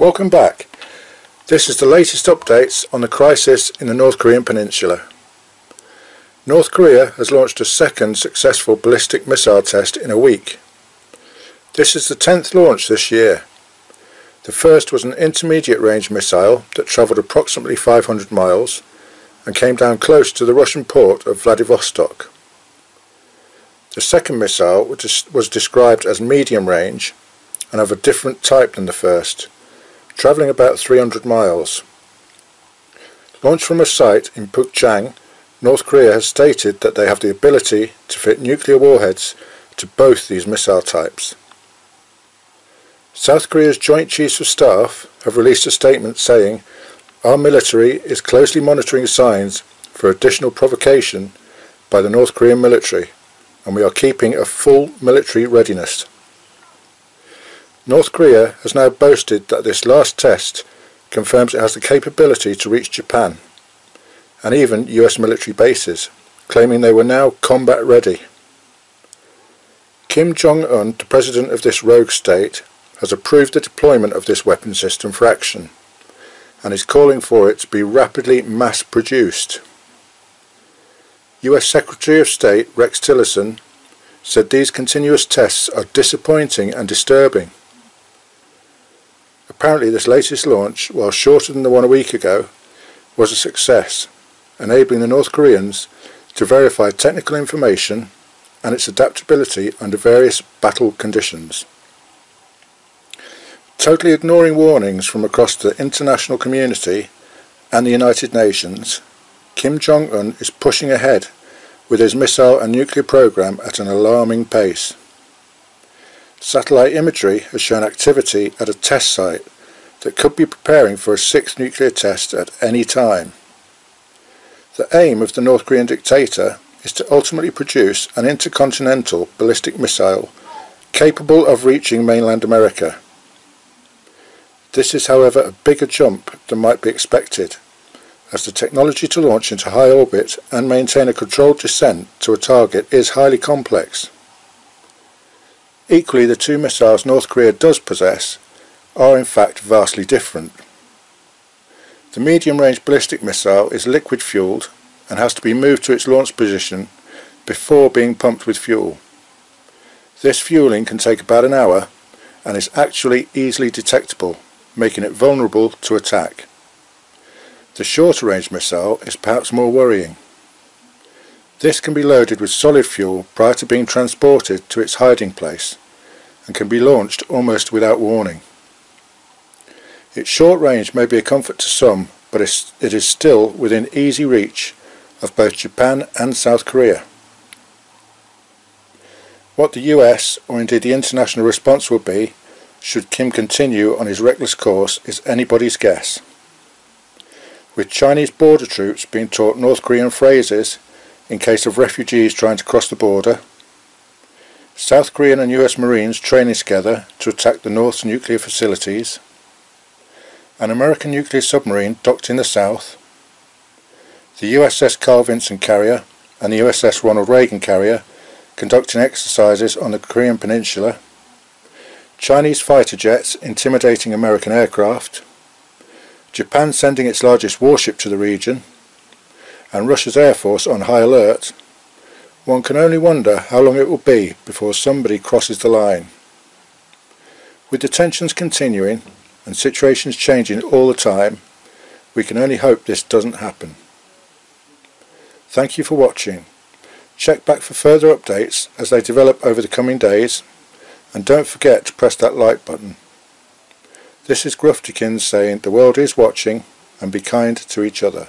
Welcome back. This is the latest updates on the crisis in the North Korean peninsula. North Korea has launched a second successful ballistic missile test in a week. This is the 10th launch this year. The first was an intermediate range missile that travelled approximately 500 miles and came down close to the Russian port of Vladivostok. The second missile was described as medium range and of a different type than the first, travelling about 300 miles. Launched from a site in Pukchang, North Korea has stated that they have the ability to fit nuclear warheads to both these missile types. South Korea's Joint Chiefs of Staff have released a statement saying, Our military is closely monitoring signs for additional provocation by the North Korean military and we are keeping a full military readiness. North Korea has now boasted that this last test confirms it has the capability to reach Japan and even US military bases, claiming they were now combat ready. Kim Jong-un, the president of this rogue state, has approved the deployment of this weapon system for action and is calling for it to be rapidly mass produced. US Secretary of State Rex Tillerson said these continuous tests are disappointing and disturbing. Apparently this latest launch, while shorter than the one a week ago, was a success, enabling the North Koreans to verify technical information and its adaptability under various battle conditions. Totally ignoring warnings from across the international community and the United Nations, Kim Jong-un is pushing ahead with his missile and nuclear program at an alarming pace. Satellite imagery has shown activity at a test site that could be preparing for a sixth nuclear test at any time. The aim of the North Korean dictator is to ultimately produce an intercontinental ballistic missile capable of reaching mainland America. This is however a bigger jump than might be expected, as the technology to launch into high orbit and maintain a controlled descent to a target is highly complex. Equally, the two missiles North Korea does possess are in fact vastly different. The medium-range ballistic missile is liquid-fueled and has to be moved to its launch position before being pumped with fuel. This fueling can take about an hour and is actually easily detectable making it vulnerable to attack. The shorter range missile is perhaps more worrying. This can be loaded with solid fuel prior to being transported to its hiding place and can be launched almost without warning. Its short range may be a comfort to some but it is still within easy reach of both Japan and South Korea. What the US or indeed the international response will be should Kim continue on his reckless course is anybody's guess. With Chinese border troops being taught North Korean phrases in case of refugees trying to cross the border, South Korean and US Marines training together to attack the North's nuclear facilities, an American nuclear submarine docked in the south, the USS Carl Vinson carrier and the USS Ronald Reagan carrier conducting exercises on the Korean Peninsula, Chinese fighter jets intimidating American aircraft, Japan sending its largest warship to the region, and Russia's air force on high alert, one can only wonder how long it will be before somebody crosses the line. With the tensions continuing and situations changing all the time, we can only hope this doesn't happen. Thank you for watching. Check back for further updates as they develop over the coming days and don't forget to press that like button. This is Gruffdkins saying the world is watching and be kind to each other.